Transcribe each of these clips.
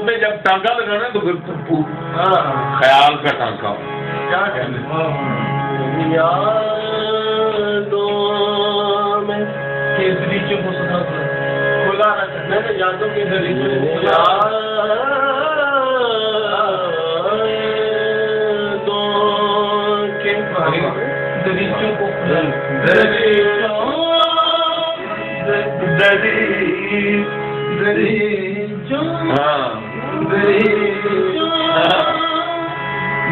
उसमें जब टांका लगाना तो फिर ख्याल का टांका क्या केसरी चुप खुला यादों के दलील दरीचों को दरीचों हाँ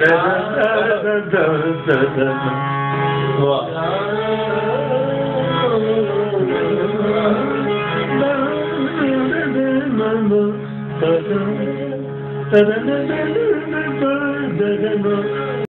da da da da